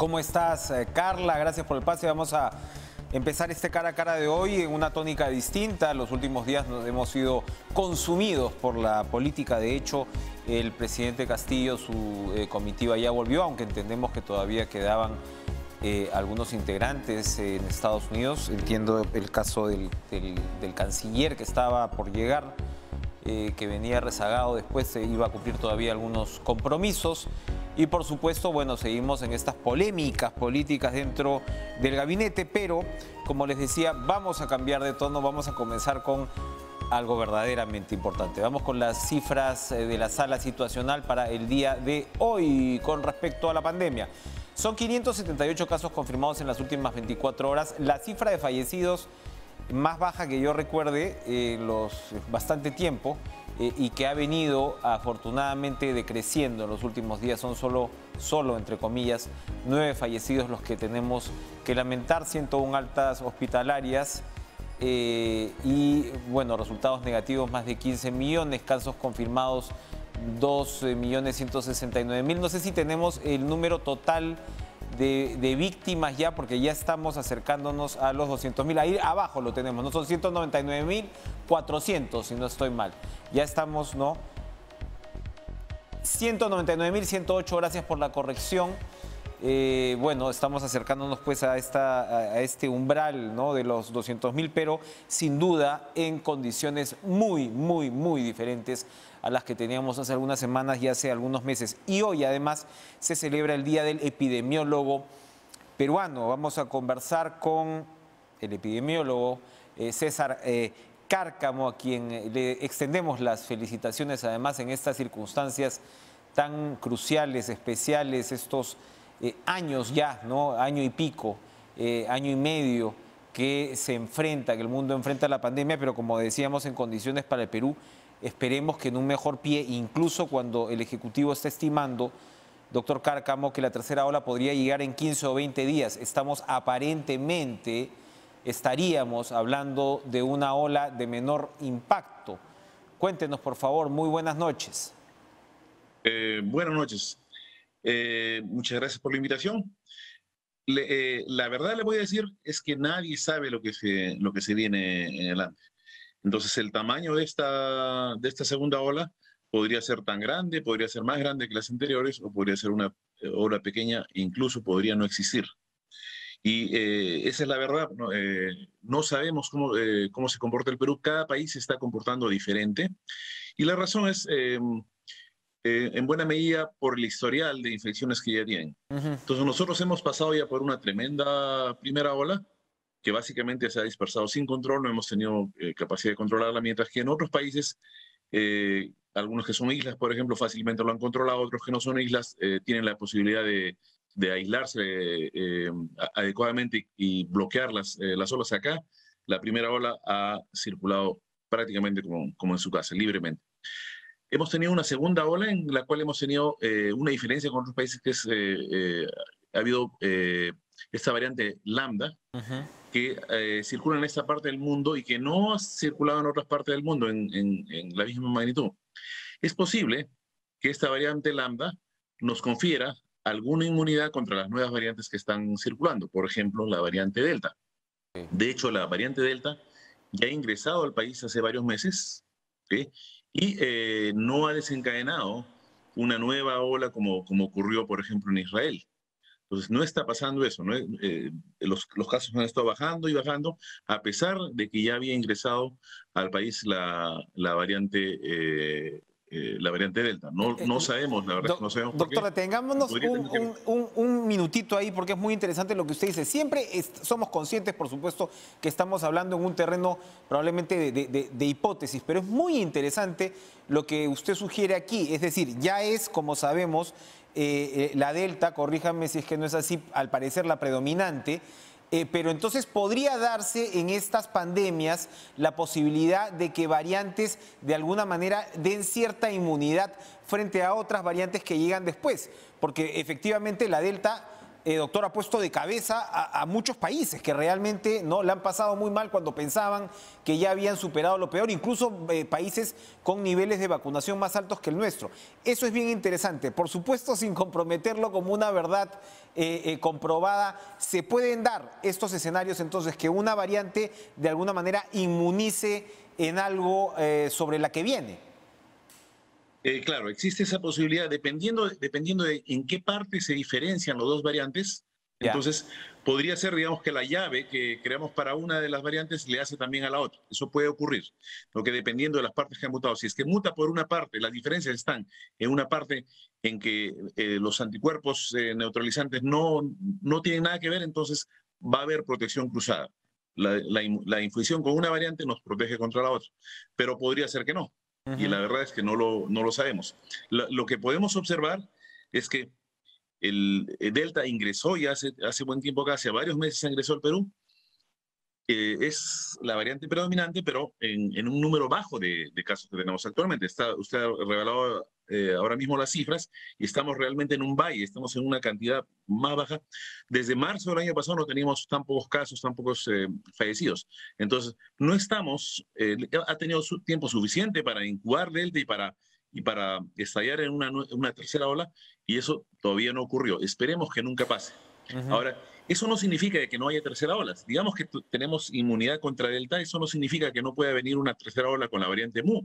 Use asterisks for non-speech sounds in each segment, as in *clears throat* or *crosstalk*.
¿Cómo estás, eh, Carla? Gracias por el pase. Vamos a empezar este cara a cara de hoy en una tónica distinta. Los últimos días nos hemos sido consumidos por la política. De hecho, el presidente Castillo, su eh, comitiva ya volvió, aunque entendemos que todavía quedaban eh, algunos integrantes en Estados Unidos. Entiendo el caso del, canciller que estaba por llegar, que venía rezagado, después se iba a cumplir todavía algunos compromisos. Y por supuesto, bueno, seguimos en estas polémicas políticas dentro del gabinete, pero como les decía, vamos a cambiar de tono, vamos a comenzar con algo verdaderamente importante. Vamos con las cifras eh, de la sala situacional para el día de hoy con respecto a la pandemia. Son 578 casos confirmados en las últimas 24 horas. La cifra de fallecidos más baja que yo recuerde en los bastante tiempo eh, y que ha venido afortunadamente decreciendo en los últimos días. Son solo, solo, entre comillas, nueve fallecidos los que tenemos que lamentar, 101 altas hospitalarias eh, y, bueno, resultados negativos más de 15 millones, casos confirmados 2 millones 169 mil. No sé si tenemos el número total de, víctimas ya, porque ya estamos acercándonos a los 200 mil. Ahí abajo lo tenemos, ¿no? Son 199 mil 400, si no estoy mal. Ya estamos, ¿no? 199 mil 108, gracias por la corrección. Eh, bueno, estamos acercándonos pues a, esta, a este umbral ¿no? de los 200 mil, pero sin duda en condiciones muy, muy, muy diferentes a las que teníamos hace algunas semanas y hace algunos meses. Y hoy además se celebra el Día del Epidemiólogo Peruano. Vamos a conversar con el epidemiólogo eh, César eh, Cárcamo, a quien le extendemos las felicitaciones además en estas circunstancias tan cruciales, especiales, estos eh, años ya, ¿no? Año y pico, año y medio que se enfrenta, que el mundo enfrenta la pandemia, pero como decíamos, en condiciones para el Perú Esperemos que en un mejor pie, incluso cuando el Ejecutivo está estimando, doctor Cárcamo, que la tercera ola podría llegar en 15 o 20 días. Estamos aparentemente, estaríamos hablando de una ola de menor impacto. Cuéntenos, por favor, muy buenas noches. Eh, buenas noches. Eh, muchas gracias por la invitación. Eh, la verdad le voy a decir es que nadie sabe lo que se, lo que se viene en adelante. Entonces, el tamaño de esta, de esta segunda ola podría ser tan grande, podría ser más grande que las anteriores, o podría ser una eh, ola pequeña, incluso podría no existir. Y eh, esa es la verdad, no, eh, sabemos cómo, cómo se comporta el Perú, cada país se está comportando diferente, y la razón es, em, en buena medida, por el historial de infecciones que ya tienen. Entonces, nosotros hemos pasado ya por una tremenda primera ola, que básicamente se ha dispersado sin control, no hemos tenido eh, capacidad de controlarla, mientras que en otros países, eh, algunos que son islas, por ejemplo, fácilmente lo han controlado, otros que no son islas eh, tienen la posibilidad de, aislarse adecuadamente y bloquear las, las olas acá. La primera ola ha circulado prácticamente como, como en su casa, libremente. Hemos tenido una segunda ola en la cual hemos tenido una diferencia con otros países que es, ha habido esta variante lambda, que eh, circula en esta parte del mundo y que no ha circulado en otras partes del mundo en, la misma magnitud. Es posible que esta variante lambda nos confiera alguna inmunidad contra las nuevas variantes que están circulando, por ejemplo, la variante delta. De hecho, la variante delta ya ha ingresado al país hace varios meses y eh, no ha desencadenado una nueva ola como, como ocurrió, por ejemplo, en Israel. Entonces, no está pasando eso, ¿no? Eh, los, los, casos han estado bajando y bajando, a pesar de que ya había ingresado al país la, la variante eh, eh, la variante Delta. No, no sabemos, la verdad, no sabemos. Doctora, tengámonos un, un, un, minutito ahí porque es muy interesante lo que usted dice. Siempre somos conscientes, por supuesto, que estamos hablando en un terreno probablemente de, de, de, hipótesis, pero es muy interesante lo que usted sugiere aquí. Es decir, ya es, como sabemos, eh, eh, la Delta, corríjame si es que no es así, al parecer la predominante, eh, pero entonces podría darse en estas pandemias la posibilidad de que variantes de alguna manera den cierta inmunidad frente a otras variantes que llegan después, porque efectivamente la Delta eh, doctor, ha puesto de cabeza a, muchos países que realmente no le han pasado muy mal cuando pensaban que ya habían superado lo peor, incluso eh, países con niveles de vacunación más altos que el nuestro. Eso es bien interesante. Por supuesto, sin comprometerlo como una verdad eh, comprobada, se pueden dar estos escenarios entonces que una variante de alguna manera inmunice en algo sobre la que viene. Eh, claro, existe esa posibilidad, dependiendo, dependiendo de en qué parte se diferencian los dos variantes. Entonces, podría ser, digamos, que la llave que creamos para una de las variantes le hace también a la otra. Eso puede ocurrir, porque dependiendo de las partes que han mutado. Si es que muta por una parte, las diferencias están en una parte en que eh, los anticuerpos eh, neutralizantes no, no tienen nada que ver, entonces va a haber protección cruzada. La, la, la infusión con una variante nos protege contra la otra, pero podría ser que no. Y la verdad es que no lo, no lo sabemos. Lo, que podemos observar es que el Delta ingresó ya hace, hace buen tiempo acá, hace varios meses ingresó al Perú, es la variante predominante, pero en, un número bajo de, casos que tenemos actualmente. Está, usted ha revelado eh, ahora mismo las cifras y estamos realmente en un valle, estamos en una cantidad más baja. Desde marzo del año pasado no teníamos tan pocos casos, tan pocos eh, fallecidos. Entonces, no estamos, eh, ha tenido su tiempo suficiente para incubar Delta y para, y para estallar en una, una tercera ola, y eso todavía no ocurrió. Esperemos que nunca pase. Ahora, eso no significa que no haya tercera ola. Digamos que tenemos inmunidad contra Delta, eso no significa que no pueda venir una tercera ola con la variante Mu,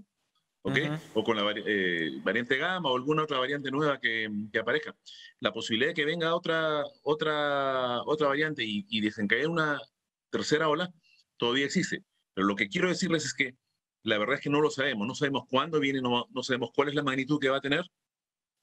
¿ok? O con la eh, variante Gamma o alguna otra variante nueva que, aparezca. La posibilidad de que venga otra, otra, otra variante y, y desencadenar una tercera ola todavía existe. Pero lo que quiero decirles es que la verdad es que no lo sabemos. No sabemos cuándo viene, no, no sabemos cuál es la magnitud que va a tener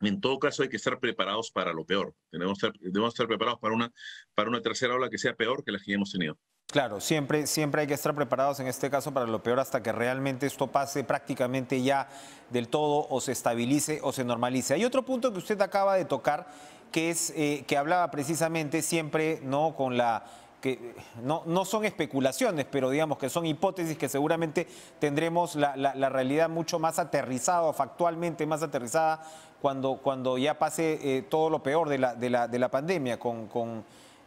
en todo caso hay que estar preparados para lo peor. Debemos estar, preparados para una, para una tercera ola que sea peor que la que hemos tenido. Claro, siempre, siempre hay que estar preparados en este caso para lo peor hasta que realmente esto pase prácticamente ya del todo o se estabilice o se normalice. Hay otro punto que usted acaba de tocar que es eh, que hablaba precisamente siempre no con la que no, no, son especulaciones, pero digamos que son hipótesis que seguramente tendremos la, la, realidad mucho más aterrizada, factualmente más aterrizada, cuando, cuando ya pase eh, todo lo peor de la, de la, de la pandemia, con, con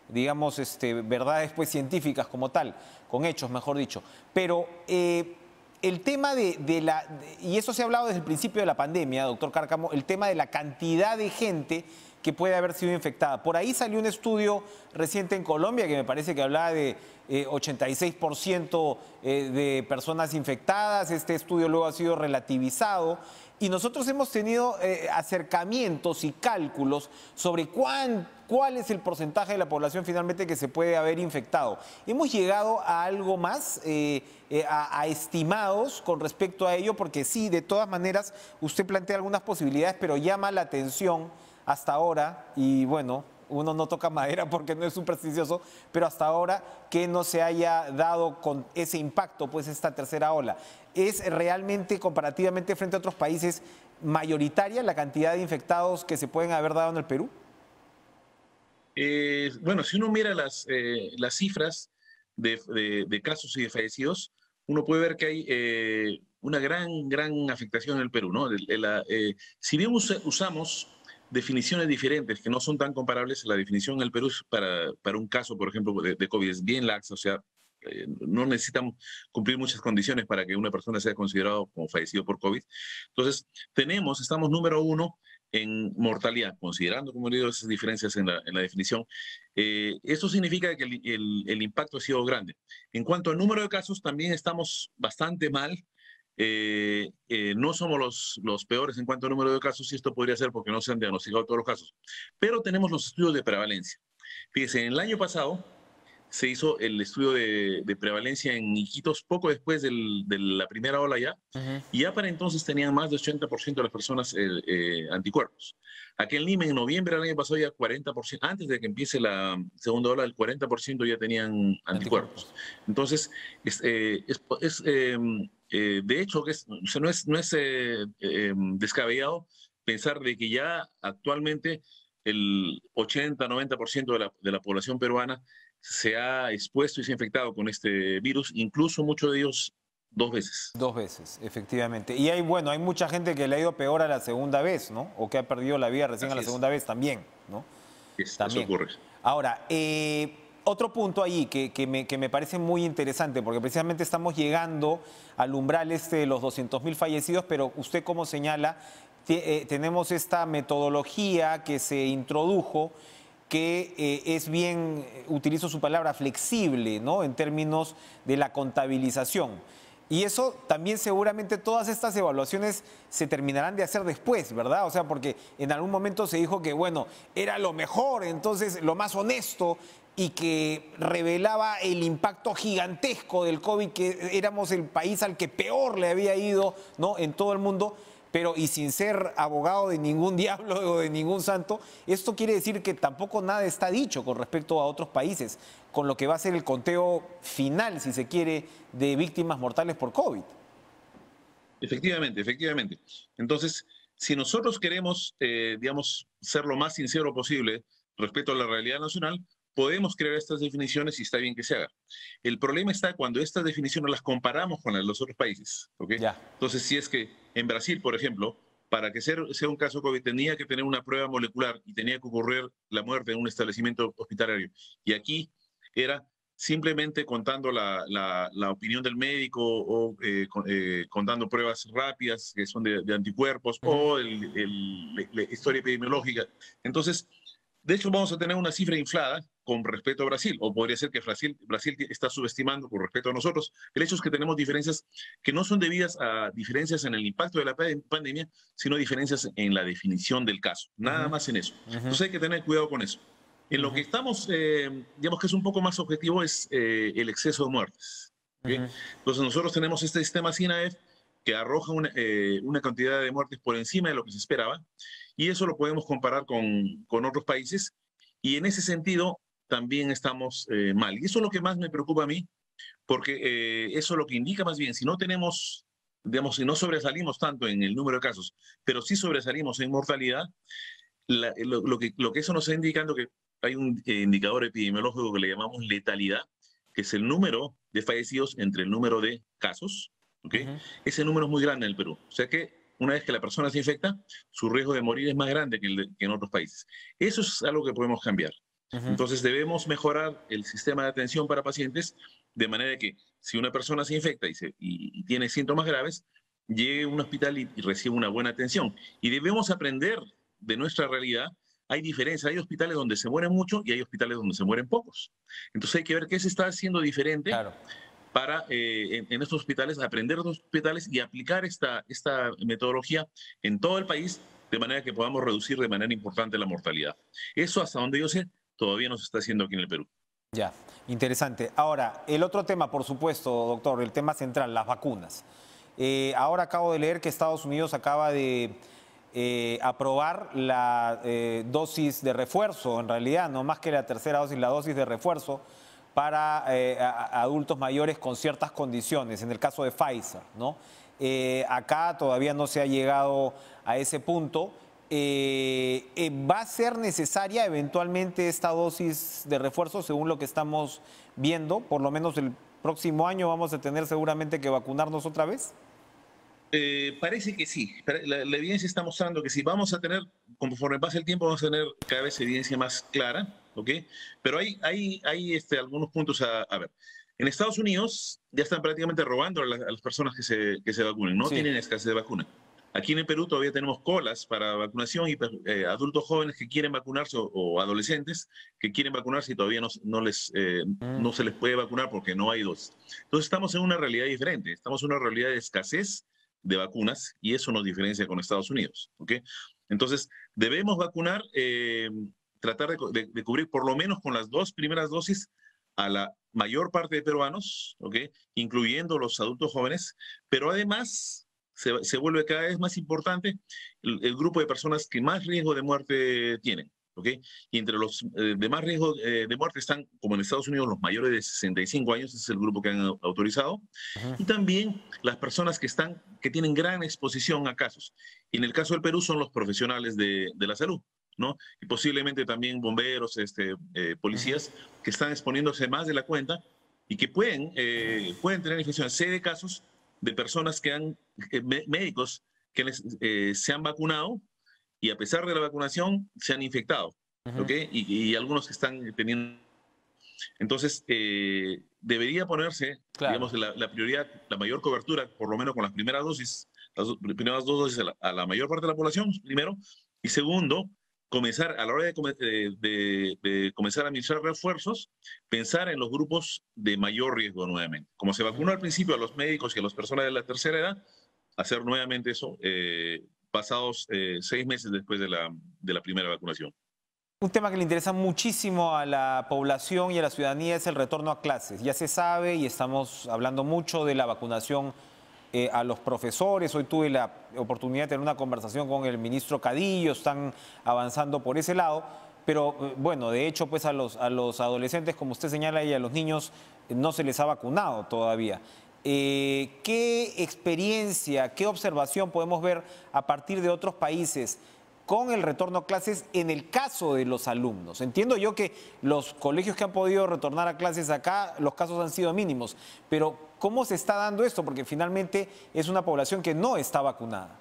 digamos, este, verdades pues, científicas como tal, con hechos, mejor dicho. Pero eh, el tema de, de la, y eso se ha hablado desde el principio de la pandemia, doctor Cárcamo, el tema de la cantidad de gente que puede haber sido infectada. Por ahí salió un estudio reciente en Colombia que me parece que hablaba de 86% eh, eh, de personas infectadas. Este estudio luego ha sido relativizado. Y nosotros hemos tenido eh, acercamientos y cálculos sobre cuál es el porcentaje de la población finalmente que se puede haber infectado. Hemos llegado a algo más, a, estimados con respecto a ello, porque sí, de todas maneras, usted plantea algunas posibilidades, pero llama la atención hasta ahora, y bueno, uno no toca madera *laughs* porque no es supersticioso, pero hasta ahora que no se haya dado con ese impacto, pues esta tercera ola. ¿Es realmente, comparativamente frente a otros países, mayoritaria la cantidad de infectados que se pueden haber dado en el Perú? Eh, bueno, si uno mira las, eh, las cifras de, casos y de fallecidos, uno puede ver que hay eh, una gran, gran afectación en el Perú. ¿no? si bien usamos definiciones diferentes que no son tan comparables. La definición en el Perú para, para un caso, por ejemplo, de, COVID es bien laxa, o sea, eh, no necesitamos cumplir muchas condiciones para que una persona sea considerado como fallecido por COVID. Entonces, tenemos, estamos número uno en mortalidad, considerando, como digo, esas diferencias en la, en la definición. Eh, esto significa que el, el, el impacto ha sido grande. En cuanto al número de casos, también estamos bastante mal eh, eh, no somos los, los peores en cuanto al número de casos y esto podría ser porque no se han diagnosticado todos los casos. Pero tenemos los estudios de prevalencia. Fíjense, en el año pasado se hizo el estudio de, prevalencia en Iquitos poco después de la primera ola ya, y ya para entonces tenían más del 80% de las personas eh, anticuerpos. Aquí en Lima, en noviembre del año pasado, ya 40%, antes de que empiece la segunda ola, el 40% ya tenían anticuerpos. Entonces, es, es em, eh, de hecho, que no es, no es eh, em, descabellado pensar de que ya actualmente el 80-90% de la, de la población peruana se ha expuesto y se ha infectado con este virus, incluso muchos de ellos dos veces. Dos veces, efectivamente. Y hay, bueno, hay mucha gente que le ha ido peor a la segunda vez, ¿no? O que ha perdido la vida recién a la segunda vez también, ¿no? Eso ocurre. Ahora, eh, otro punto ahí que, me, parece muy interesante, porque precisamente estamos llegando al umbral este de los 200.000 fallecidos, pero usted como señala, eh, tenemos esta metodología que se introdujo que eh, es bien, utilizo su palabra, flexible, ¿no? En términos de la contabilización. Y eso también seguramente todas estas evaluaciones se terminarán de hacer después, ¿verdad? O sea, porque en algún momento se dijo que, bueno, era lo mejor, entonces lo más honesto y que revelaba el impacto gigantesco del COVID, que éramos el país al que peor le había ido ¿no? en todo el mundo, pero y sin ser abogado de ningún *laughs* diablo o de ningún santo, esto quiere decir que tampoco nada está dicho con respecto a otros países, con lo que va a ser el conteo final, si se quiere, de víctimas mortales por COVID. Efectivamente, efectivamente. Entonces, si nosotros queremos, eh, digamos, ser lo más sincero posible respecto a la realidad nacional, podemos crear estas definiciones y está bien que se haga. El problema está cuando estas definiciones las comparamos con los otros países. ¿okay? Entonces, si es que en Brasil, por ejemplo, para que sea, sea un caso COVID tenía que tener una prueba molecular y tenía que ocurrir la muerte en un establecimiento hospitalario. Y aquí era simplemente contando la, la, opinión del médico o eh, eh, contando pruebas rápidas que son de, anticuerpos o el, la historia epidemiológica. Entonces, de hecho, vamos a tener una cifra inflada con respecto a Brasil, o podría ser que Brasil, Brasil está subestimando con respecto a nosotros. El hecho es que tenemos diferencias que no son debidas a diferencias en el impacto de la pandemia, sino diferencias en la definición del caso. Nada más en eso. Entonces hay que tener cuidado con eso. En lo que estamos, eh, digamos que es un poco más objetivo, es eh, el exceso de muertes. Entonces nosotros tenemos este sistema SINAEF que arroja una, eh, una, cantidad de muertes por encima de lo que se esperaba y eso lo podemos comparar con, con otros países. Y en ese sentido, también estamos eh, mal. Y eso es lo que más me preocupa a mí, porque eh, eso es lo que indica más bien, si no tenemos, digamos, si no sobresalimos tanto en el número de casos, pero sí sobresalimos en mortalidad, lo, que, lo que eso nos está indicando que hay un indicador epidemiológico que le llamamos letalidad, que es el número de fallecidos entre el número de casos. ¿Okay? Ese número es muy grande en el Perú. O sea que una vez que la persona se infecta, su riesgo de morir es más grande que, en otros países. Eso es algo que podemos cambiar. Entonces debemos mejorar el sistema de atención para pacientes de manera que si una persona se infecta y, tiene síntomas graves, llegue a un hospital y, reciba una buena atención. Y debemos aprender de nuestra realidad. Hay diferencias, hay hospitales donde se mueren mucho y hay hospitales donde se mueren pocos. Entonces hay que ver qué se está haciendo diferente claro para eh, en, estos hospitales, aprender de los hospitales y aplicar esta, esta metodología en todo el país de manera que podamos reducir de manera importante la mortalidad. Eso, hasta donde yo sé, todavía no se está haciendo aquí en el Perú. Ya, interesante. Ahora, el otro tema, por supuesto, doctor, el tema central, las vacunas. Eh, ahora acabo de leer que Estados Unidos acaba de eh, aprobar la dosis de refuerzo, en realidad, no más que la tercera dosis, la dosis de refuerzo para eh, adultos mayores con ciertas condiciones, en el caso de Pfizer. ¿no? Eh, acá todavía no se ha llegado a ese punto. Eh, ¿Va a ser necesaria eventualmente esta dosis de refuerzo según lo que estamos viendo? Por lo menos el próximo año vamos a tener seguramente que vacunarnos otra vez. parece que sí. La, evidencia está mostrando que sí. Vamos a tener, conforme pase el tiempo, vamos a tener cada vez evidencia más clara. ¿Ok? Pero hay, hay, hay este, algunos puntos a, ver. En Estados Unidos ya están prácticamente robando a, las personas que se, que se vacunen, no tienen escasez de vacuna. Aquí en el Perú todavía tenemos colas para vacunación y eh, adultos jóvenes que quieren vacunarse o, adolescentes que quieren vacunarse y todavía no, no les, eh, mm. no se les puede vacunar porque no hay dos. Entonces estamos en una realidad diferente, estamos en una realidad de escasez de vacunas y eso nos diferencia con Estados Unidos. ¿ok? Entonces debemos vacunar eh, tratar de, cubrir por lo menos con las dos primeras dosis a la mayor parte de peruanos, ¿ok? incluyendo los adultos jóvenes, pero además se, vuelve cada vez más importante el, grupo de personas que más riesgo de muerte tienen. ¿ok? Y entre los eh, de más riesgo eh, de muerte están, como en Estados Unidos, los mayores de 65 años, ese es el grupo que han autorizado, y también las personas que, están, que tienen gran exposición a casos. Y en el caso del Perú son los profesionales de, de la salud. Y posiblemente también bomberos, este, eh, policías que están exponiéndose más de la cuenta y que pueden, eh, pueden tener infección. Sé de casos de personas que han, médicos que eh, se han vacunado y a pesar de la vacunación se han infectado. y, algunos que están teniendo... Entonces, debería ponerse, digamos, la, prioridad, la mayor cobertura, por lo menos con las primeras dosis, las primeras dos dosis a la, mayor parte de la población, primero, y segundo, comenzar a la hora de, de, comenzar a administrar refuerzos, pensar en los grupos de mayor riesgo nuevamente. Como se vacunó al principio a los médicos y a las personas de la tercera edad, hacer nuevamente eso eh, pasados eh, seis meses después de la, de la primera vacunación. Un tema que le interesa muchísimo a la población y a la ciudadanía es el retorno a clases. Ya se sabe y estamos hablando mucho de la vacunación eh, a los profesores. Hoy tuve la oportunidad de tener una conversación con el ministro Cadillo, están avanzando por ese lado. Pero bueno, de hecho, pues a los, a los adolescentes, como usted señala, y a los niños no se les ha vacunado todavía. Eh, ¿Qué experiencia, qué observación podemos ver a partir de otros países con el retorno a clases en el caso de los alumnos? Entiendo yo que los colegios que han podido retornar a clases acá, los casos han sido mínimos, pero ¿cómo se está dando esto? Porque finalmente es una población que no está vacunada.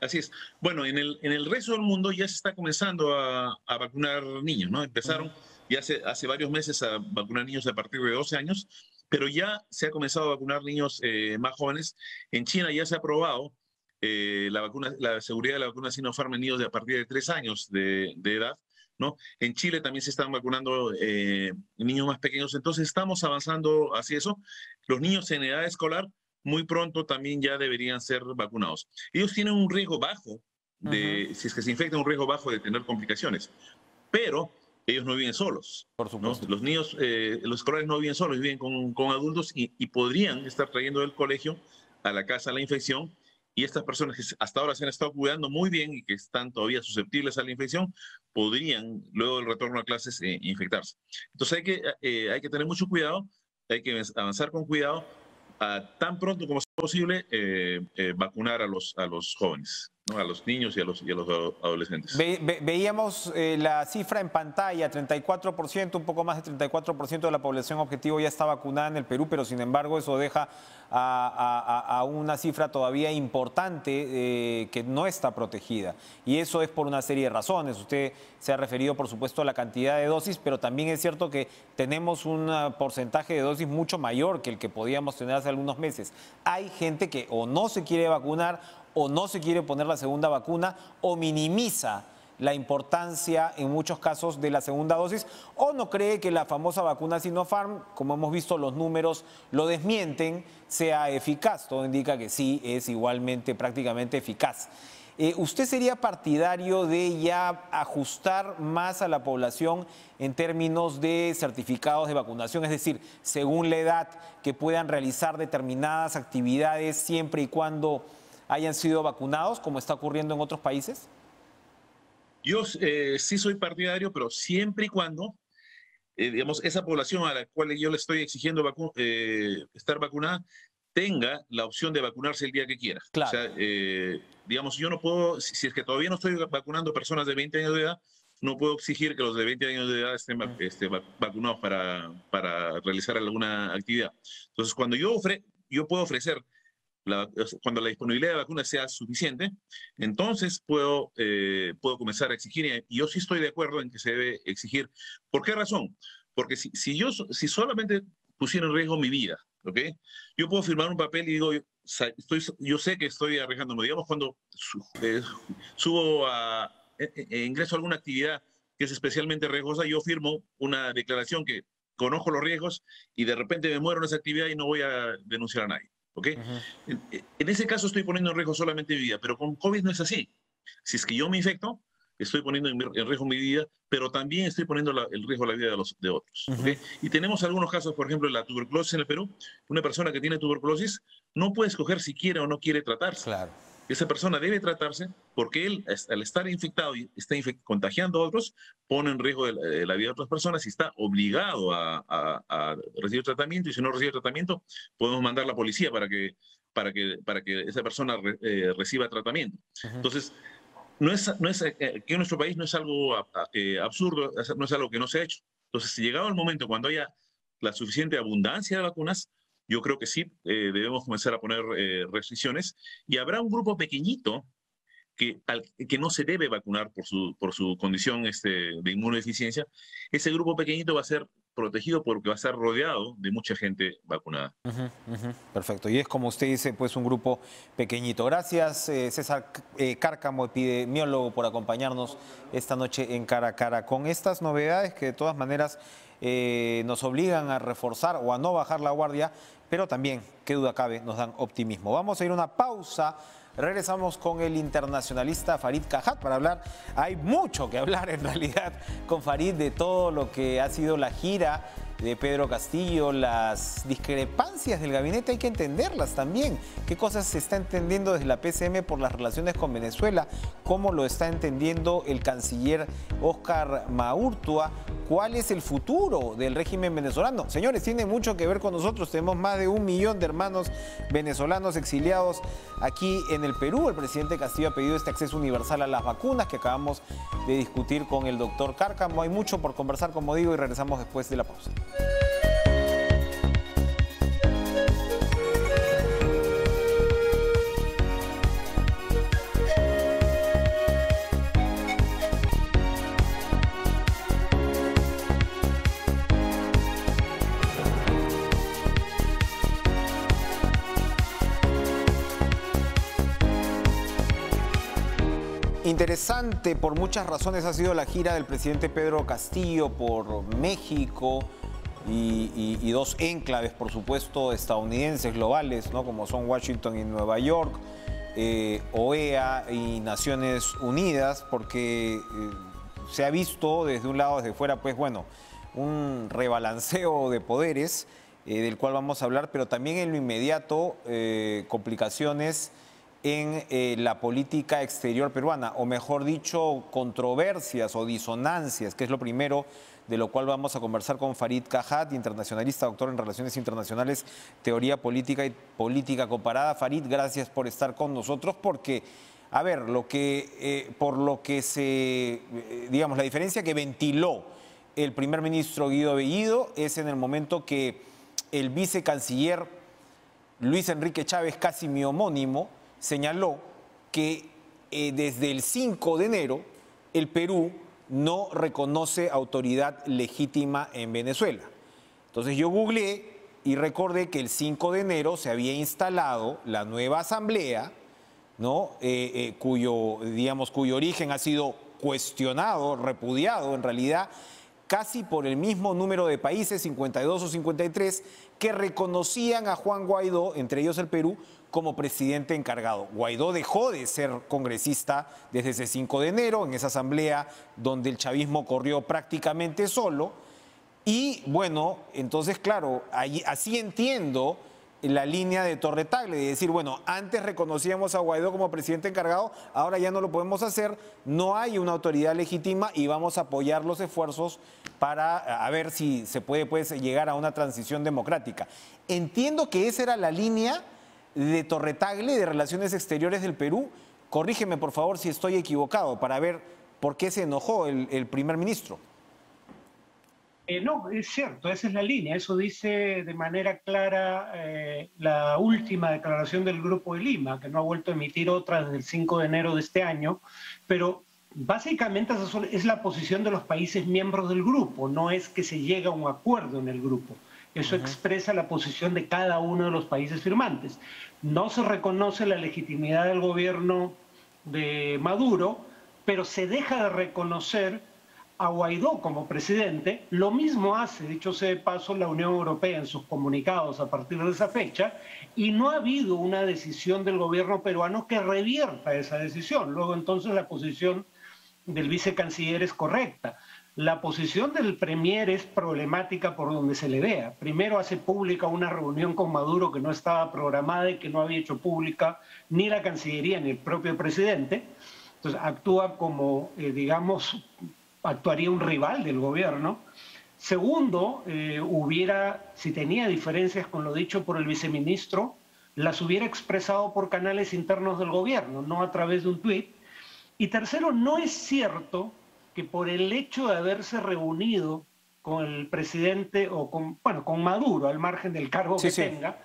Así es. Bueno, en el, en el resto del mundo ya se está comenzando a, vacunar niños, ¿no? Empezaron ya hace, hace varios meses a vacunar niños a partir de 12 años pero ya se ha comenzado a vacunar niños eh, más jóvenes. En China ya se ha aprobado eh, la, vacuna, la seguridad de la vacuna Sinopharm en niños de a partir de tres años de, edad. ¿No? En Chile también se están vacunando eh, niños más pequeños, entonces estamos avanzando hacia eso. Los niños en edad escolar muy pronto también ya deberían ser vacunados. Ellos tienen un riesgo bajo de, si es que se infectan, un riesgo bajo de tener complicaciones, pero ellos no viven solos. Por supuesto. Los niños, eh, los escolares no viven solos, viven con, con adultos y, podrían estar trayendo del colegio a la casa la infección. Y estas personas que hasta ahora se han estado cuidando muy bien y que están todavía susceptibles a la infección, podrían, luego del retorno a clases, eh, infectarse. Entonces hay que, eh, hay que tener mucho cuidado, hay que avanzar con cuidado, a, tan pronto como sea posible, vacunar a los, a los jóvenes a los niños y a los, adolescentes. veíamos eh, la cifra en pantalla, 34%, un poco más de 34% de la población objetivo ya está vacunada en el Perú, pero sin embargo eso deja a, una cifra todavía importante eh, que no está protegida. Y eso es por una serie de razones. Usted se ha referido, por supuesto, a la cantidad de dosis, pero también es cierto que tenemos un porcentaje de dosis mucho mayor que el que podíamos tener hace algunos meses. Hay gente que o no se quiere vacunar o no se quiere poner la segunda vacuna o minimiza la importancia en muchos casos de la segunda dosis o no cree que la famosa vacuna Sinopharm, como hemos visto los números lo desmienten, sea eficaz. Todo indica que sí, es igualmente prácticamente eficaz. Eh, ¿Usted sería partidario de ya ajustar más a la población en términos de certificados de vacunación? Es decir, según la edad que puedan realizar determinadas actividades siempre y cuando hayan sido vacunados, como está ocurriendo en otros países? Yo eh, sí soy partidario, pero siempre y cuando, eh, digamos, esa población a la cual yo le estoy exigiendo eh, estar vacunada tenga la opción de vacunarse el día que quiera. Claro. O sea, digamos, yo no puedo, si, es que todavía no estoy vacunando personas de 20 años de edad, no puedo exigir que los de 20 años de edad estén este, vacunados para, para realizar alguna actividad. Entonces, cuando yo, ofre, yo puedo ofrecer cuando la disponibilidad de vacunas sea suficiente, entonces puedo, eh, puedo comenzar a exigir, y yo sí estoy de acuerdo en que se debe exigir. ¿Por qué razón? Porque si, si yo si solamente pusiera en riesgo mi vida, ¿ok? Yo puedo firmar un papel y digo, estoy, yo sé que estoy arriesgándome. Digamos, cuando eh, subo a, e, e, e ingreso a alguna actividad que es especialmente riesgosa, yo firmo una declaración que conozco los riesgos y de repente me muero en esa actividad y no voy a denunciar a nadie. ¿Ok? en, ese caso estoy poniendo en riesgo solamente mi vida, pero con COVID no es así. Si es que yo me infecto, estoy poniendo en, riesgo mi vida, pero también estoy poniendo el riesgo la vida de, los, de otros. Y tenemos algunos casos, por ejemplo, la tuberculosis en el Perú. Una persona que tiene tuberculosis no puede escoger si quiere o no quiere tratarse. Claro esa persona debe tratarse porque él, al estar infectado y está contagiando a otros, pone en riesgo la vida de otras personas y está obligado a, recibir tratamiento. Y si no recibe tratamiento, podemos mandar a la policía para que, para que, para que esa persona eh, reciba tratamiento. Entonces, no es, no es, eh, que en nuestro país no es algo eh, absurdo, no es algo que no se ha hecho. Entonces, si llegado el momento cuando haya la suficiente abundancia de vacunas, yo creo que sí, eh, debemos comenzar a poner eh, restricciones. Y habrá un grupo pequeñito que, que no se debe vacunar por su, por su condición este, de inmunodeficiencia, ese grupo pequeñito va a ser protegido porque va a estar rodeado de mucha gente vacunada. Perfecto. Y es como usted dice, pues un grupo pequeñito. Gracias, eh, César eh, Cárcamo, epidemiólogo, por acompañarnos esta noche en cara a cara con estas novedades que de todas maneras eh, nos obligan a reforzar o a no bajar la guardia, pero también, qué duda cabe, nos dan optimismo. Vamos a ir a una pausa. Regresamos con el internacionalista Farid Cajat para hablar. Hay mucho que hablar en realidad con Farid de todo lo que ha sido la gira de Pedro Castillo, las discrepancias del gabinete hay que entenderlas también. ¿Qué cosas se está entendiendo desde la PCM por las relaciones con Venezuela? ¿Cómo lo está entendiendo el canciller Oscar Maurtua? ¿Cuál es el futuro del régimen venezolano? Señores, tiene mucho que ver con nosotros. Tenemos más de un millón de hermanos venezolanos exiliados aquí en el Perú. El presidente Castillo ha pedido este acceso universal a las vacunas que acabamos de discutir con el doctor Cárcamo. Hay mucho por conversar, como digo, y regresamos después de la pausa. Interesante por muchas razones ha sido la gira del presidente Pedro Castillo por México y, dos enclaves, por supuesto, estadounidenses globales, ¿no? como son Washington y Nueva York, eh, OEA y Naciones Unidas, porque eh, se ha visto desde un lado, desde fuera, pues bueno, un rebalanceo de poderes eh, del cual vamos a hablar, pero también en lo inmediato complicaciones en la política exterior peruana, o mejor dicho, controversias o disonancias, que es lo primero de lo cual vamos a conversar con Farid Cajat, internacionalista, doctor en Relaciones Internacionales, Teoría Política y Política Comparada. Farid, gracias por estar con nosotros, porque, a ver, lo que, eh, por lo que se, eh, digamos, la diferencia que ventiló el primer ministro Guido Bellido es en el momento que el vicecanciller Luis Enrique Chávez, casi mi homónimo, señaló que eh, desde el 5 de enero el Perú no reconoce autoridad legítima en Venezuela. Entonces yo googleé y recordé que el 5 de enero se había instalado la nueva asamblea, ¿no? Eh, eh, cuyo, digamos, cuyo origen ha sido cuestionado, repudiado en realidad, casi por el mismo número de países, 52 o 53, que reconocían a Juan Guaidó, entre ellos el Perú, como presidente encargado. Guaidó dejó de ser congresista desde ese 5 de enero, en esa asamblea donde el chavismo corrió prácticamente solo. Y bueno, entonces, claro, así entiendo la línea de Torretagle, de decir, bueno, antes reconocíamos a Guaidó como presidente encargado, ahora ya no lo podemos hacer, no hay una autoridad legítima y vamos a apoyar los esfuerzos para a ver si se puede pues, llegar a una transición democrática. Entiendo que esa era la línea de Torretagle de Relaciones Exteriores del Perú. Corrígeme, por favor, si estoy equivocado, para ver por qué se enojó el, primer ministro. Eh, no, es cierto, esa es la línea. Eso dice de manera clara eh, la última declaración del Grupo de Lima, que no ha vuelto a emitir otra desde el 5 de enero de este año, pero básicamente es la posición de los países miembros del grupo, no es que se llegue a un acuerdo en el grupo. Eso expresa la posición de cada uno de los países firmantes. No se reconoce la legitimidad del gobierno de Maduro, pero se deja de reconocer a Guaidó como presidente. Lo mismo hace, dicho sea de paso, la Unión Europea en sus comunicados a partir de esa fecha, y no ha habido una decisión del gobierno peruano que revierta esa decisión. Luego entonces la posición del vicecanciller es correcta. La posición del Premier es problemática por donde se le vea. Primero hace pública una reunión con Maduro que no estaba programada y que no había hecho pública ni la Cancillería ni el propio presidente. Entonces actúa como, eh, digamos, actuaría un rival del gobierno. Segundo, eh, hubiera, si tenía diferencias con lo dicho por el viceministro, las hubiera expresado por canales internos del gobierno, no a través de un tuit. Y tercero, no es cierto que por el hecho de haberse reunido con el presidente o con, bueno, con Maduro, al margen del cargo que tenga,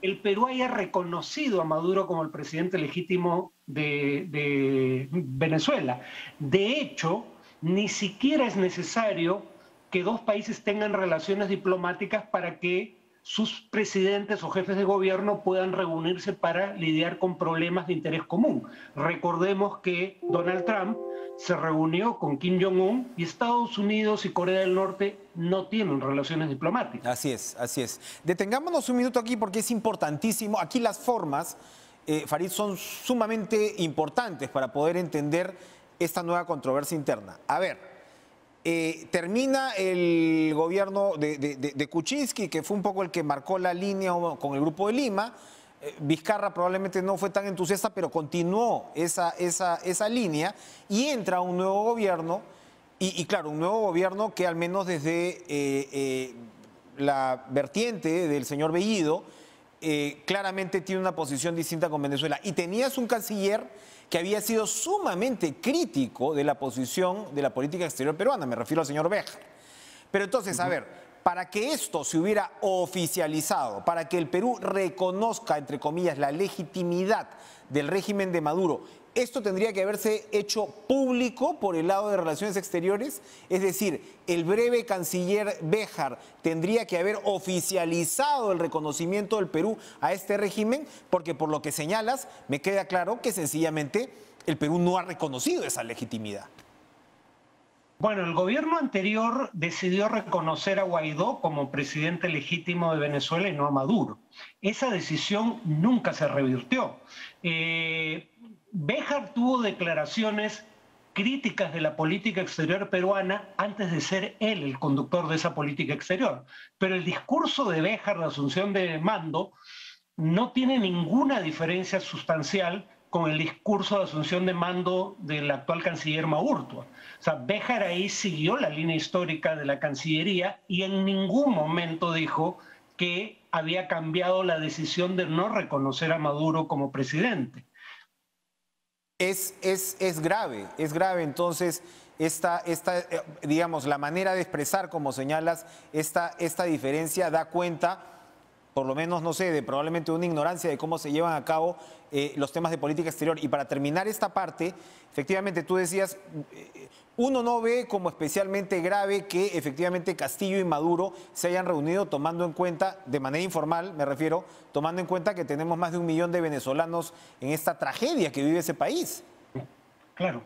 el Perú haya reconocido a Maduro como el presidente legítimo de, Venezuela. De hecho, ni siquiera es necesario que dos países tengan relaciones diplomáticas para que sus presidentes o jefes de gobierno puedan reunirse para lidiar con problemas de interés común. Recordemos que Donald Trump se reunió con Kim Jong-un y Estados Unidos y Corea del Norte no tienen relaciones diplomáticas. Así es, así es. Detengámonos un minuto aquí porque es importantísimo. Aquí las formas, eh, Farid, son sumamente importantes para poder entender esta nueva controversia interna. A ver, eh, termina el gobierno de, de Kuczynski, que fue un poco el que marcó la línea con el Grupo de Lima. Eh, Vizcarra probablemente no fue tan entusiasta, pero continuó esa, esa, esa línea y entra un nuevo gobierno, y, claro, un nuevo gobierno que al menos desde eh, la vertiente del señor Bellido, claramente tiene una posición distinta con Venezuela. Y tenías un canciller que había sido sumamente crítico de la posición de la política exterior peruana, me refiero al señor Bejar. Pero entonces, a ver, para que esto se hubiera oficializado, para que el Perú reconozca, entre comillas, la legitimidad del régimen de Maduro, esto tendría que haberse hecho público por el lado de Relaciones Exteriores, es decir, el breve canciller Béjar tendría que haber oficializado el reconocimiento del Perú a este régimen, porque por lo que señalas, me queda claro que sencillamente el Perú no ha reconocido esa legitimidad. Bueno, el gobierno anterior decidió reconocer a Guaidó como presidente legítimo de Venezuela y no a Maduro. Esa decisión nunca se revirtió. Eh, Béjar tuvo declaraciones críticas de la política exterior peruana antes de ser él el conductor de esa política exterior. Pero el discurso de Béjar de asunción de mando no tiene ninguna diferencia sustancial con el discurso de asunción de mando del actual canciller Maurtua. O sea, Béjar ahí siguió la línea histórica de la Cancillería y en ningún momento dijo que había cambiado la decisión de no reconocer a Maduro como presidente. Es, es, es grave, es grave. Entonces esta, esta, eh, digamos, la manera de expresar, como señalas, esta, esta diferencia da cuenta por lo menos, no sé, de probablemente una ignorancia de cómo se llevan a cabo eh, los temas de política exterior. Y para terminar esta parte, efectivamente tú decías, eh, uno no ve como especialmente grave que efectivamente Castillo y Maduro se hayan reunido tomando en cuenta, de manera informal me refiero, tomando en cuenta que tenemos más de un millón de venezolanos en esta tragedia que vive ese país. Claro,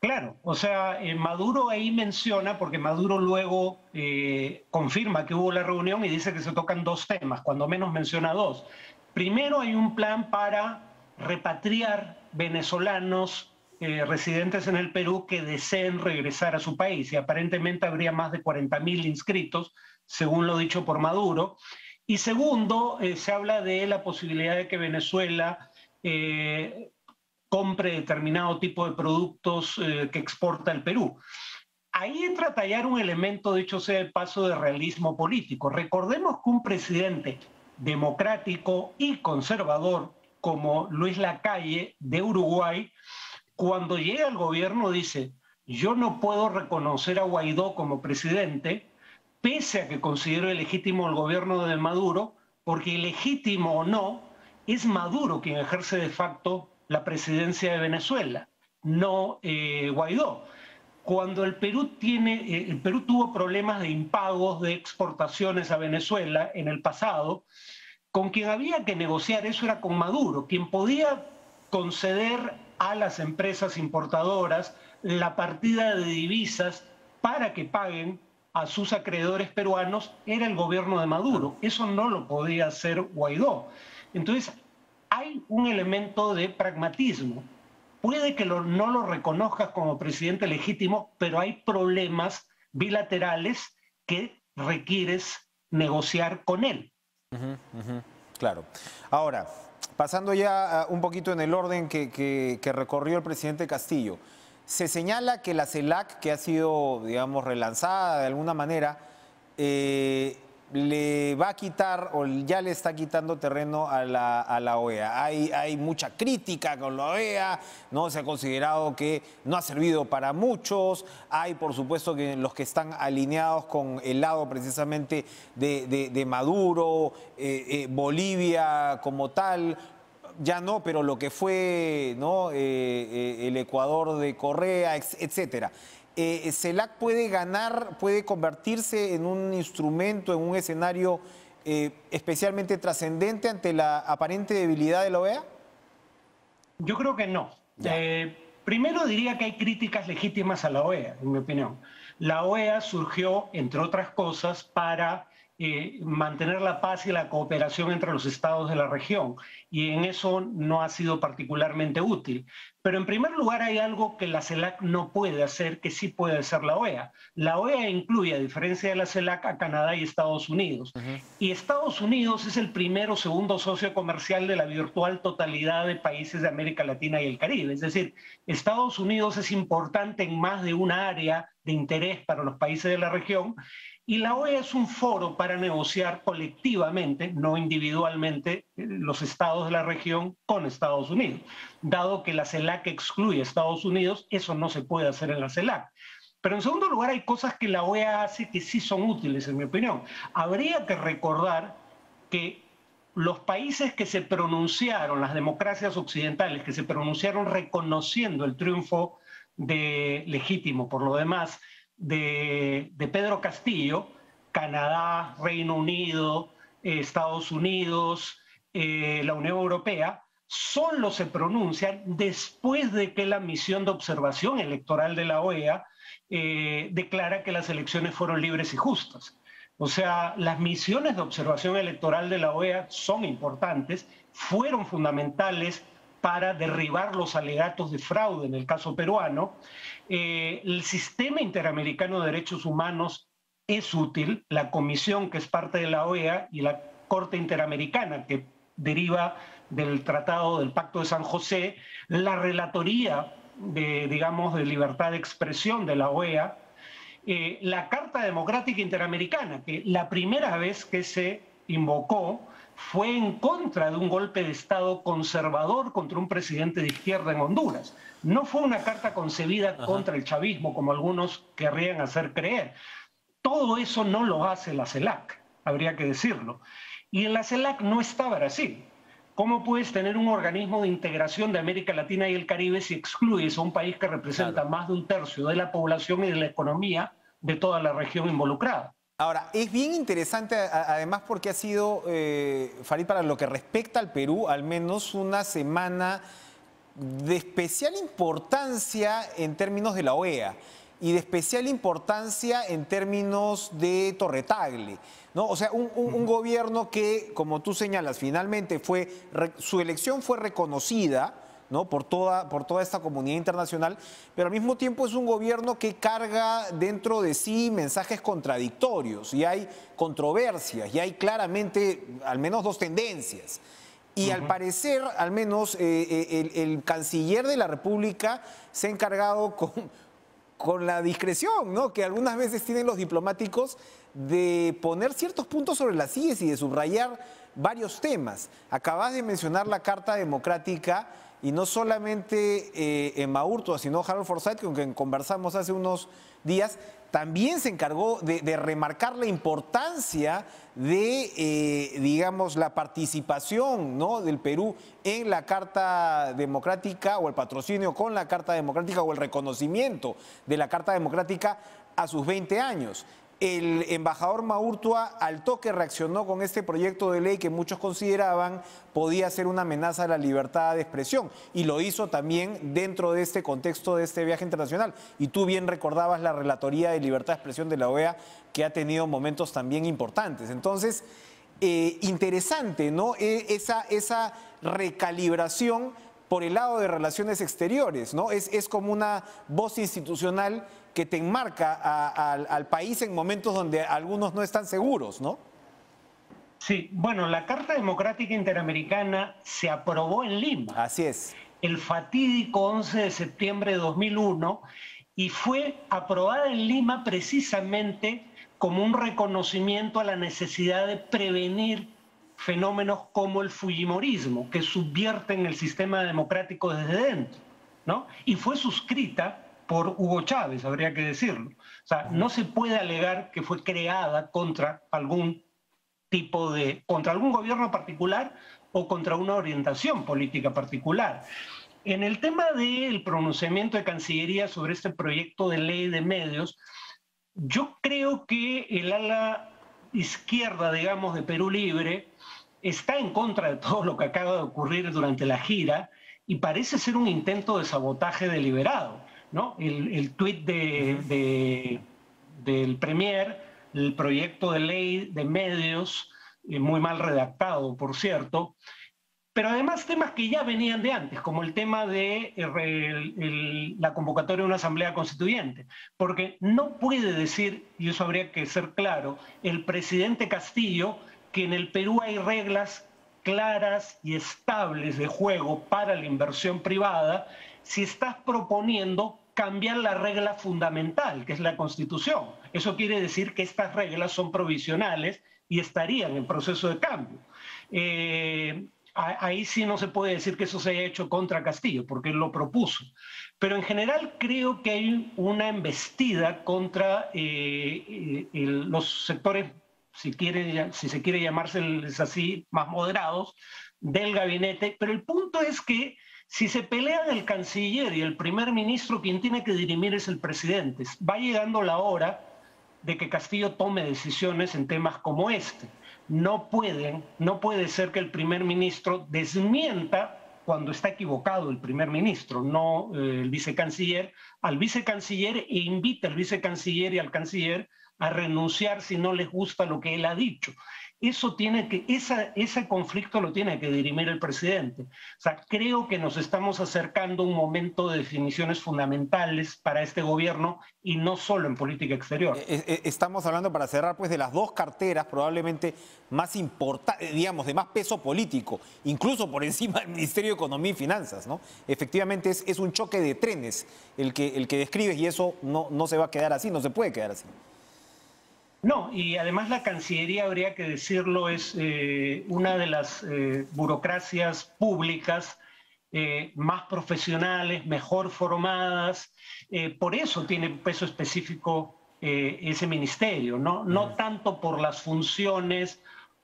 Claro, o sea, eh, Maduro ahí menciona, porque Maduro luego eh, confirma que hubo la reunión y dice que se tocan dos temas, cuando menos menciona dos. Primero hay un plan para repatriar venezolanos eh, residentes en el Perú que deseen regresar a su país y aparentemente habría más de 40.000 inscritos, según lo dicho por Maduro. Y segundo, se habla de la posibilidad de que Venezuela compre determinado tipo de productos eh, que exporta el Perú. Ahí entra a tallar un elemento, dicho sea el paso de realismo político. Recordemos que un presidente democrático y conservador como Luis Lacalle de Uruguay, cuando llega al gobierno dice, yo no puedo reconocer a Guaidó como presidente, pese a que considero ilegítimo el gobierno de Maduro, porque ilegítimo o no, es Maduro quien ejerce de facto la presidencia de Venezuela, no eh, Guaidó. Cuando el Perú, tiene, eh, el Perú tuvo problemas de impagos de exportaciones a Venezuela en el pasado, con quien había que negociar eso era con Maduro, quien podía conceder a las empresas importadoras la partida de divisas para que paguen a sus acreedores peruanos era el gobierno de Maduro. Eso no lo podía hacer Guaidó. Entonces, hay un elemento de pragmatismo. Puede que no lo reconozcas como presidente legítimo, pero hay problemas bilaterales que requieres negociar con él. claro. Ahora, pasando ya un poquito en el orden que, recorrió el presidente Castillo, se señala que la CELAC, que ha sido, digamos, relanzada de alguna manera, eh, le va a quitar o ya le está quitando terreno a la, a la OEA. Hay, hay, mucha crítica con la OEA, ¿no? Se ha considerado que no ha servido para muchos. Hay, por supuesto, que los que están alineados con el lado precisamente de, Maduro, eh, eh, Bolivia como tal. Ya no, pero lo que fue ¿no? Eh, el Ecuador de Correa, etcétera eh, CELAC puede ganar, puede convertirse en un instrumento, en un escenario eh, especialmente trascendente ante la aparente debilidad de la OEA? Yo creo que no. Eh, primero diría que hay críticas legítimas a la OEA, en mi opinión. La OEA surgió, entre otras cosas, para eh, mantener la paz y la cooperación entre los estados de la región, y en eso no ha sido particularmente útil. Pero en primer lugar hay algo que la CELAC no puede hacer, que sí puede hacer la OEA. La OEA incluye, a diferencia de la CELAC, a Canadá y Estados Unidos. Y Estados Unidos es el primero o segundo socio comercial de la virtual totalidad de países de América Latina y el Caribe. Es decir, Estados Unidos es importante en más de un área de interés para los países de la región y la OEA es un foro para negociar colectivamente, no individualmente, eh, los estados de la región con Estados Unidos. Dado que la CELAC excluye a Estados Unidos, eso no se puede hacer en la CELAC. Pero en segundo lugar, hay cosas que la OEA hace que sí son útiles, en mi opinión. Habría que recordar que los países que se pronunciaron, las democracias occidentales, que se pronunciaron reconociendo el triunfo de legítimo por lo demás de, Pedro Castillo, Canadá, Reino Unido, eh, Estados Unidos, eh, la Unión Europea, solo se pronuncian después de que la misión de observación electoral de la OEA eh, declara que las elecciones fueron libres y justas. O sea, las misiones de observación electoral de la OEA son importantes, fueron fundamentales para derribar los alegatos de fraude en el caso peruano. Eh, el sistema interamericano de derechos humanos es útil, la comisión que es parte de la OEA y la Corte Interamericana que deriva del Tratado del Pacto de San José, la relatoría de, digamos, de libertad de expresión de la OEA, eh, la Carta Democrática Interamericana, que la primera vez que se invocó fue en contra de un golpe de Estado conservador contra un presidente de izquierda en Honduras. No fue una carta concebida contra el chavismo, como algunos querrían hacer creer. Todo eso no lo hace la CELAC, habría que decirlo. Y en la CELAC no está Brasil. ¿Cómo puedes tener un organismo de integración de América Latina y el Caribe si excluyes a un país que representa más de un tercio de la población y de la economía de toda la región involucrada? Ahora, es bien interesante además porque ha sido, eh, Farid, para lo que respecta al Perú, al menos una semana de especial importancia en términos de la OEA y de especial importancia en términos de Torretagle. ¿no? O sea, un, gobierno que, como tú señalas, finalmente fue, su elección fue reconocida ¿no? por, toda, por toda esta comunidad internacional, pero al mismo tiempo es un gobierno que carga dentro de sí mensajes contradictorios y hay controversias y hay claramente al menos dos tendencias. Y al parecer, al menos, eh, eh, el, canciller de la República se ha encargado con, con la discreción ¿no? que algunas veces tienen los diplomáticos de poner ciertos puntos sobre las sillas y de subrayar varios temas. Acabas de mencionar la Carta Democrática y no solamente eh, sino Harold Forsyth, con quien conversamos hace unos días, también se encargó de, remarcar la importancia de, eh, digamos, la participación ¿no? del Perú en la Carta Democrática o el patrocinio con la Carta Democrática o el reconocimiento de la Carta Democrática a sus 20 años. El embajador Maurtua al toque reaccionó con este proyecto de ley que muchos consideraban podía ser una amenaza a la libertad de expresión y lo hizo también dentro de este contexto de este viaje internacional. Y tú bien recordabas la Relatoría de Libertad de Expresión de la OEA que ha tenido momentos también importantes. Entonces, eh, interesante, ¿no? E, esa, esa recalibración por el lado de relaciones exteriores, ¿no? Es, es como una voz institucional que te enmarca al país en momentos donde algunos no están seguros, ¿no? Sí, bueno, la Carta Democrática Interamericana se aprobó en Lima. Así es. El fatídico 11 de septiembre de 2001 y fue aprobada en Lima precisamente como un reconocimiento a la necesidad de prevenir fenómenos como el Fujimorismo, que subvierten el sistema democrático desde dentro. ¿no? Y fue suscrita por Hugo Chávez, habría que decirlo. O sea, no se puede alegar que fue creada contra algún tipo de, contra algún gobierno particular o contra una orientación política particular. En el tema del pronunciamiento de Cancillería sobre este proyecto de ley de medios, yo creo que el ala izquierda, digamos, de Perú Libre está en contra de todo lo que acaba de ocurrir durante la gira y parece ser un intento de sabotaje deliberado. ¿No? El, el tuit de, del Premier, el proyecto de ley de medios, eh, muy mal redactado, por cierto, pero además temas que ya venían de antes, como el tema de eh, la convocatoria de una asamblea constituyente, porque no puede decir, y eso habría que ser claro, el presidente Castillo que en el Perú hay reglas claras y estables de juego para la inversión privada si estás proponiendo cambiar la regla fundamental, que es la constitución. Eso quiere decir que estas reglas son provisionales y estarían en proceso de cambio. Eh, ahí sí no se puede decir que eso se haya hecho contra Castillo, porque él lo propuso. Pero en general creo que hay una embestida contra eh, eh, los sectores, si, quiere, si se quiere llamarse así, más moderados del gabinete. Pero el punto es que si se pelean el canciller y el primer ministro, quien tiene que dirimir es el presidente. Va llegando la hora de que Castillo tome decisiones en temas como este no pueden, no puede ser que el primer ministro desmienta cuando está equivocado el primer ministro, no eh, el vicecanciller, al vicecanciller e invita al vicecanciller y al canciller a renunciar si no les gusta lo que él ha dicho eso tiene que, ese conflicto lo tiene que dirimir el presidente. O sea, creo que nos estamos acercando a un momento de definiciones fundamentales para este gobierno y no solo en política exterior. Eh, eh, estamos hablando para cerrar pues de las dos carteras probablemente más importantes, digamos, de más peso político, incluso por *laughs* encima del Ministerio de Economía y Finanzas, ¿no? Efectivamente es, es un choque de trenes el que, el que describes y eso no, no se va a quedar así, no se puede quedar así. No, y además la Cancillería, habría que decirlo, es eh, una de las eh, burocracias públicas eh, más profesionales, mejor formadas. por eso tiene peso específico ese ministerio, ¿no? no tanto por las funciones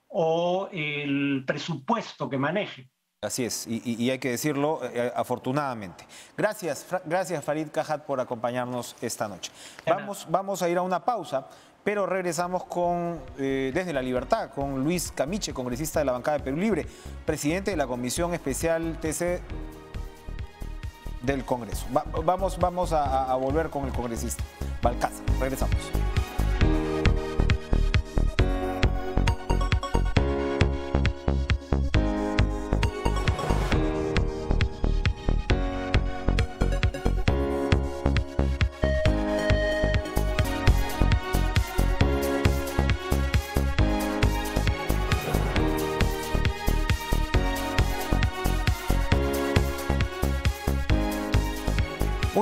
o el presupuesto que maneje. Así es, y, hay que decirlo afortunadamente. Gracias, gracias Farid Cajat por acompañarnos esta noche. Vamos, vamos a ir a una pausa. Pero regresamos con, eh, desde La Libertad con Luis Camiche, congresista de la bancada de Perú Libre, presidente de la Comisión Especial TC del Congreso. vamos vamos a, volver con el congresista Balcázar. Regresamos.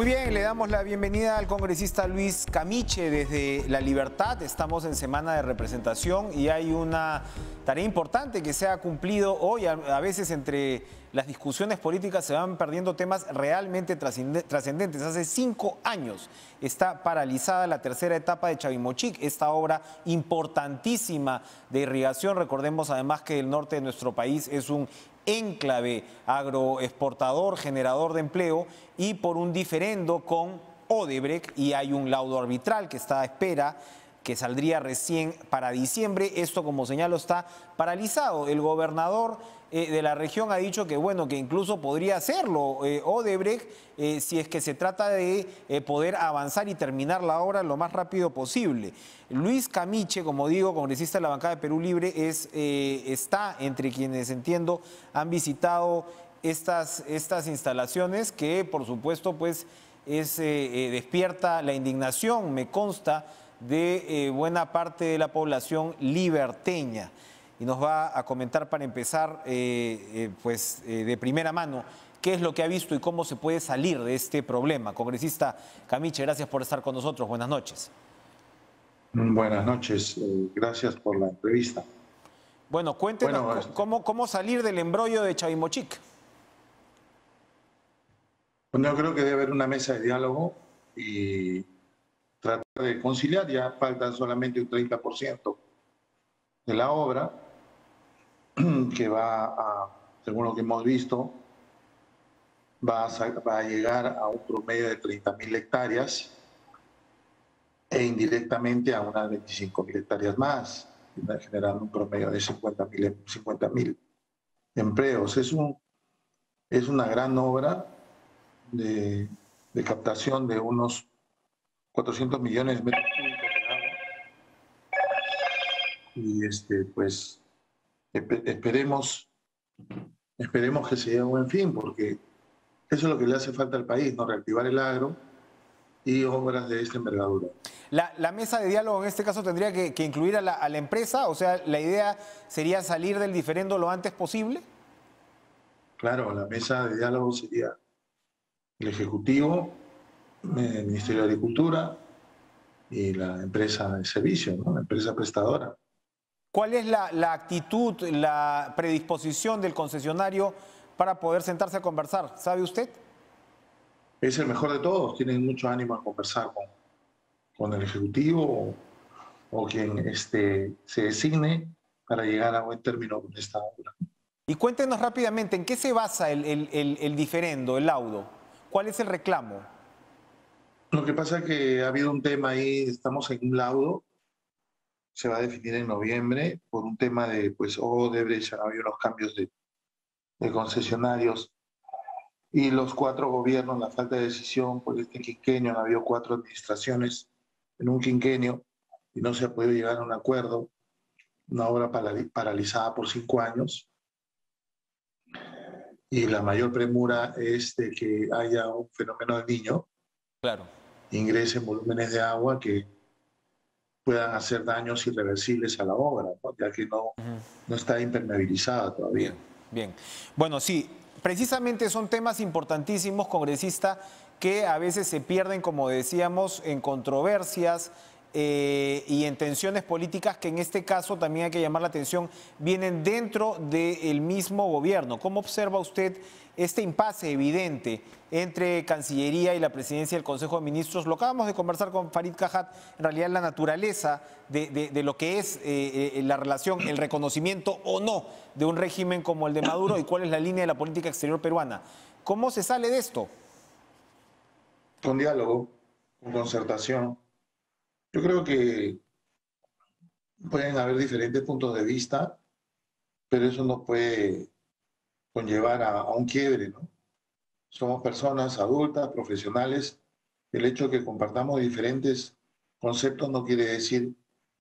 Muy bien, le damos la bienvenida al congresista Luis Camiche desde La Libertad. Estamos en semana de representación y hay una tarea importante que se ha cumplido hoy. A, veces entre las discusiones políticas se van perdiendo temas realmente trascendentes. Hace cinco años está paralizada la tercera etapa de Chavimochic, esta obra importantísima de irrigación. Recordemos además que el norte de nuestro país es un enclave agroexportador, generador de empleo, y por un diferendo con Odebrecht, y hay un laudo arbitral que está a espera que saldría recién para diciembre. Esto, como señalo, está paralizado. El gobernador eh, de la región ha dicho que, bueno, que incluso podría hacerlo eh, Odebrecht eh, si es que se trata de poder avanzar y terminar la obra lo más rápido posible. Luis Camiche, como digo, congresista de la bancada de Perú Libre, es, está entre quienes, entiendo, han visitado estas, estas instalaciones que, por supuesto, pues es, despierta la indignación, me consta, de buena parte de la población liberteña y nos va a comentar para empezar, eh, eh, pues eh, de primera mano, qué es lo que ha visto y cómo se puede salir de este problema. Congresista Camiche, gracias por estar con nosotros. Buenas noches. Buenas noches, gracias por la entrevista. Bueno, cuéntenos cómo, cómo salir del embrollo de Chavimochic. Bueno, yo creo que debe haber una mesa de diálogo y tratar de conciliar. Ya falta solamente un 30% de la obra, *clears throat* que va a, según lo que hemos visto, va a, llegar a un promedio de 30.000 hectáreas e indirectamente a unas 25.000 hectáreas más, generando un promedio de 50.000 50 empleos. Es, un, es una gran obra de, de captación de unos 400 millones de metros cúbicos de agua. Y este, pues esperemos, esperemos que se llegue a buen fin, porque eso es lo que le hace falta al país, ¿no? Reactivar el agro y obras de esta envergadura. La, mesa de diálogo en este caso tendría que, incluir a la, a la, empresa, o sea, la idea sería salir del diferendo lo antes posible. Claro, la mesa de diálogo sería el Ejecutivo, el Ministerio de Agricultura y la empresa de servicio, ¿no? la empresa prestadora. ¿Cuál es la, la actitud, la predisposición del concesionario para poder sentarse a conversar? ¿Sabe usted? Es el mejor de todos, tienen mucho ánimo a conversar con, con el Ejecutivo o, quien este, se designe para llegar a buen término con esta obra. Y cuéntenos rápidamente, ¿en qué se basa el, el, el, diferendo, el laudo? ¿Cuál es el reclamo? Lo que pasa es que ha habido un tema ahí, estamos en un laudo, se va a definir en noviembre por un tema de, pues, Odebrecht, ha habido unos cambios de, de concesionarios y los cuatro gobiernos, la falta de decisión por este quinquenio, han habido cuatro administraciones en un quinquenio y no se ha podido llegar a un acuerdo, una obra paralizada por cinco años. Y la mayor premura es de que haya un fenómeno del niño. Claro. Ingresen volúmenes de agua que puedan hacer daños irreversibles a la obra, ya que no, no está impermeabilizada todavía. Bien, bien. Bueno, sí, precisamente son temas importantísimos, congresista, que a veces se pierden, como decíamos, en controversias eh, y en tensiones políticas que en este caso también hay que llamar la atención, vienen dentro del mismo gobierno. ¿Cómo observa usted este impasse evidente entre Cancillería y la presidencia del Consejo de Ministros? Lo acabamos de conversar con Farid Cajat, en realidad la naturaleza de, lo que es eh, eh, la relación, el reconocimiento o no de un régimen como el de Maduro y cuál es la línea de la política exterior peruana. ¿Cómo se sale de esto? Con diálogo, con concertación. Yo creo que pueden haber diferentes puntos de vista, pero eso no puede conllevar a, un quiebre, ¿no? Somos personas adultas, profesionales. El hecho de que compartamos diferentes conceptos no quiere decir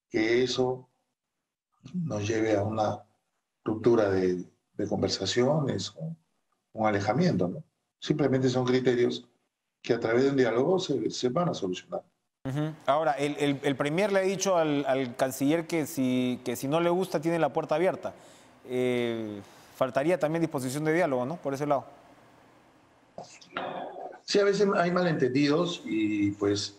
que eso nos lleve a una ruptura de, conversaciones o un alejamiento, ¿no? Simplemente son criterios que a través de un diálogo se, van a solucionar. Ahora, el, el, Premier le ha dicho al, canciller que si, que si no le gusta tiene la puerta abierta. Eh, faltaría también disposición de diálogo, ¿no? Por ese lado. Sí, a veces hay malentendidos y pues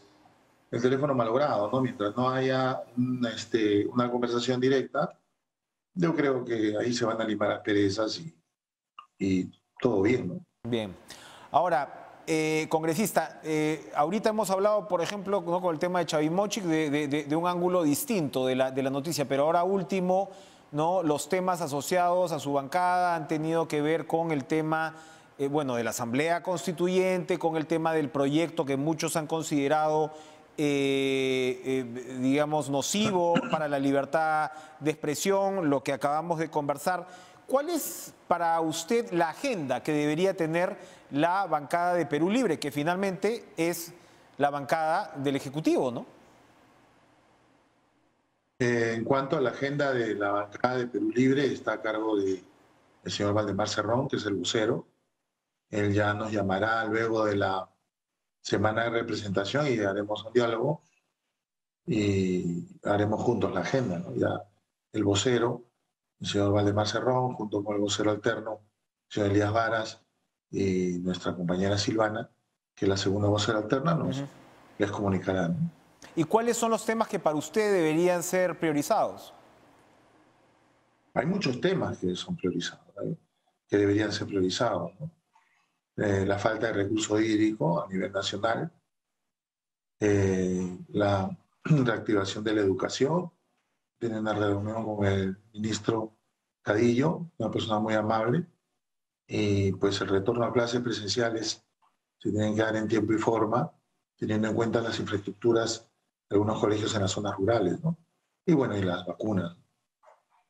el teléfono malogrado, ¿no? Mientras no haya una, este, una conversación directa, yo creo que ahí se van a limar las perezas y, y todo bien, ¿no? Bien. Ahora, eh, congresista, eh, ahorita hemos hablado, por ejemplo, con el tema de Chavimochic, de, un ángulo distinto de la, de la noticia, pero ahora último, ¿no? los temas asociados a su bancada han tenido que ver con el tema eh, bueno, de la Asamblea Constituyente, con el tema del proyecto que muchos han considerado, digamos, nocivo *coughs* para la libertad de expresión, lo que acabamos de conversar. ¿Cuál es para usted la agenda que debería tener la bancada de Perú Libre, que finalmente es la bancada del Ejecutivo, ¿no? Eh, en cuanto a la agenda de la bancada de Perú Libre, está a cargo del señor Valdemar Cerrón, que es el vocero. Él ya nos llamará luego de la semana de representación y haremos un diálogo y haremos juntos la agenda. ¿no? Ya el vocero el señor Valdemar Cerrón, junto con el vocero alterno, el señor Elías Varas, y nuestra compañera Silvana, que es la segunda voz alterna, nos les comunicará. ¿Y cuáles son los temas que para usted deberían ser priorizados? Hay muchos temas que son priorizados, ¿eh? que deberían ser priorizados. Eh, la falta de recurso hídrico a nivel nacional, eh, la *clears throat* reactivación de la educación. Tiene una reunión con el ministro Cadillo, una persona muy amable, y pues el retorno a clases presenciales se tienen que dar en tiempo y forma, teniendo en cuenta las infraestructuras algunos colegios en las zonas rurales, ¿no? Y bueno, y las vacunas.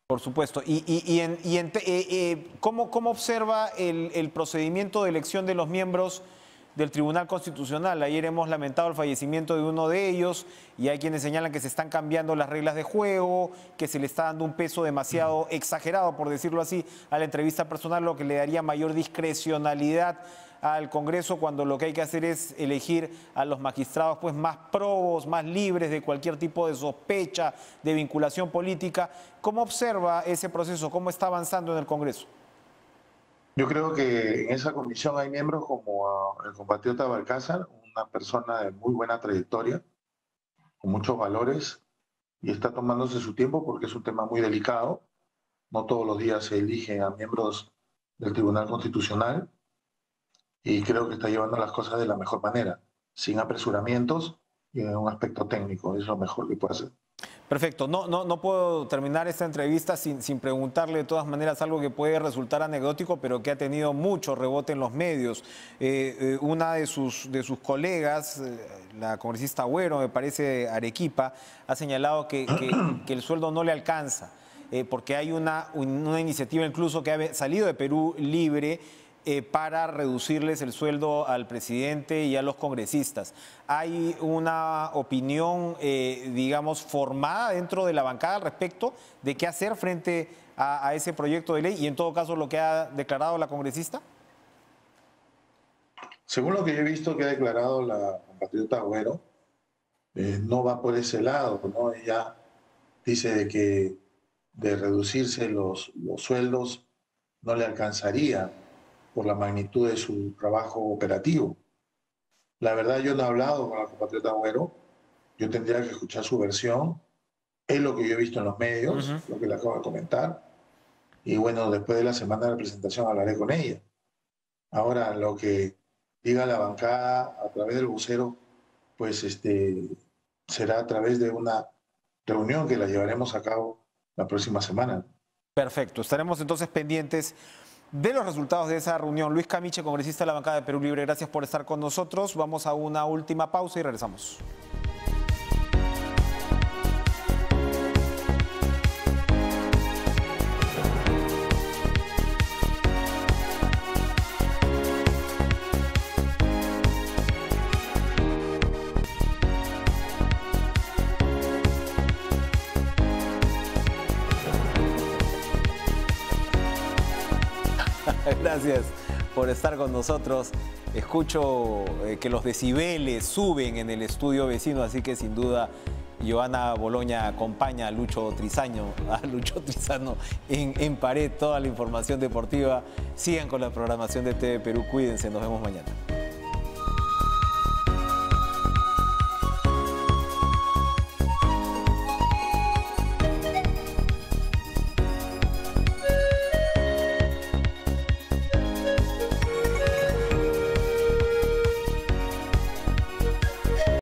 Por supuesto. ¿Y, y, en, eh, eh, ¿cómo, ¿cómo, observa el, el, procedimiento de elección de los miembros del Tribunal Constitucional? Ayer hemos lamentado el fallecimiento de uno de ellos y hay quienes señalan que se están cambiando las reglas de juego, que se le está dando un peso demasiado exagerado, por decirlo así, a la entrevista personal, lo que le daría mayor discrecionalidad al Congreso cuando lo que hay que hacer es elegir a los magistrados pues más probos, más libres de cualquier tipo de sospecha, de vinculación política. ¿Cómo observa ese proceso? ¿Cómo está avanzando en el Congreso? Yo creo que en esa comisión hay miembros como el compatriota Balcázar, una persona de muy buena trayectoria, con muchos valores, y está tomándose su tiempo porque es un tema muy delicado. No todos los días se eligen a miembros del Tribunal Constitucional y creo que está llevando las cosas de la mejor manera, sin apresuramientos y en un aspecto técnico. Es lo mejor que puede hacer. Perfecto. No, no, no puedo terminar esta entrevista sin, sin, preguntarle de todas maneras algo que puede resultar anecdótico, pero que ha tenido mucho rebote en los medios. Eh, eh, una de sus, de sus colegas, eh, la congresista Agüero, me parece Arequipa, ha señalado que, que, que el sueldo no le alcanza, porque hay una, una iniciativa incluso que ha salido de Perú Libre eh, para reducirles el sueldo al presidente y a los congresistas. ¿Hay una opinión, eh, digamos, formada dentro de la bancada respecto de qué hacer frente a, ese proyecto de ley y en todo caso lo que ha declarado la congresista? Según lo que yo he visto que ha declarado la compatriota Agüero, eh, no va por ese lado, ¿no? Ella dice de que de reducirse los sueldos no le alcanzaría por la magnitud de su trabajo operativo. La verdad, yo no he hablado con la compatriota Agüero, yo tendría que escuchar su versión, es lo que yo he visto en los medios, lo que le acabo de comentar, y bueno, después de la semana de presentación hablaré con ella. Ahora, lo que diga la bancada a través del vocero, pues este, será a través de una reunión que la llevaremos a cabo la próxima semana. Perfecto, estaremos entonces pendientes de los resultados de esa reunión. Luis Camiche, congresista de la bancada de Perú Libre, gracias por estar con nosotros. Vamos a una última pausa y regresamos. Gracias por estar con nosotros. Escucho eh, que los decibeles suben en el estudio vecino, así que sin duda Joana Boloña acompaña a Lucho Trizaño, a Lucho Trizano en, en pared, toda la información deportiva. Sigan con la programación de TV Perú, cuídense, nos vemos mañana.